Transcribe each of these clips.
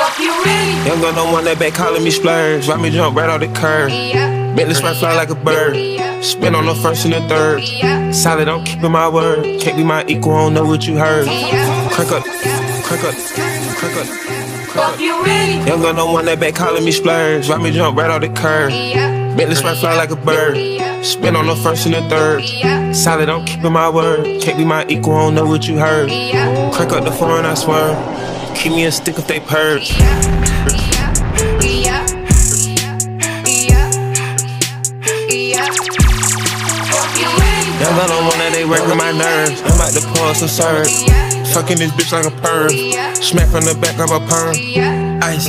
Fuck you really? Young girl don't want that back calling me splurge. Why me jump right off the curb? Yeah. Bentley spray fly like a bird. Spin on the first and the third. Yeah. Solid, I'm keeping my word. Can't be my equal, I don't know what you heard. Yeah. Crack up, crack up, crack up, Fuck you really? Young girl don't want that back calling me splurge. Why me jump right off the curb? Yeah. Bentley spray fly like a bird. Spin on the first and the third. Yeah. Solid, I'm keeping my word. Can't be my equal, I don't know what you heard. Yeah. Crack up the foreign, I swear. Keep me a stick if they purge. Young girl don't want that, they working my nerves. I'm about to pour some syrup. Fucking this bitch like a perm. Smack from the back of a perm. Ice,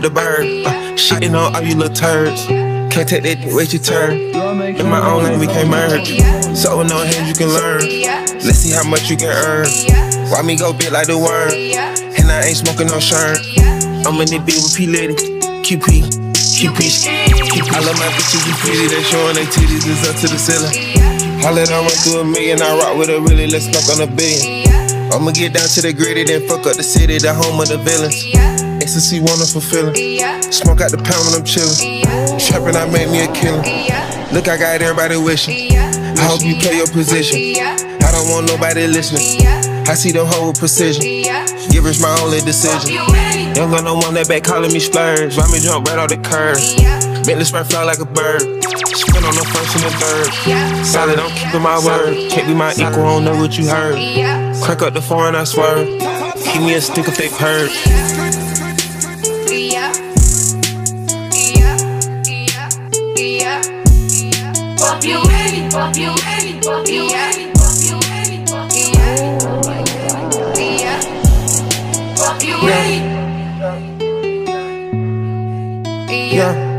the bird. Uh, shitting on all you little turds. Can't take that dick, wait your turn. In my own lane, we can't merge. So no hands, you can learn. Let's see how much you can earn. Why me go big like the worm? I ain't smoking no shirt. I'm in the beat with P Litty. QP, QP. I love my bitches, you pretty. They showing their titties, it's up to the ceiling. I let her run through a million, I rock with her really, let's knock on a billion. I'ma get down to the gritty, then fuck up the city, the home of the villains. Ecstasy, wonderful feeling. Smoke out the pound when I'm chillin'. Trappin', I made me a killer. Look, I got everybody wishing. I hope you play your position. I don't want nobody listening. I see them whole with precision. Givers my only decision. Young girl don't want that back calling me splurge. Why me jump right off the curb? Bentley spray fly like a bird. Spin on the first and the third. Solid, I'm keeping my word. Can't be my equal, I don't know what you heard. Crack up the foreign, I swear. Keep me a stick if they purge. Fuck you really, fuck you really, fuck you really, Yeah.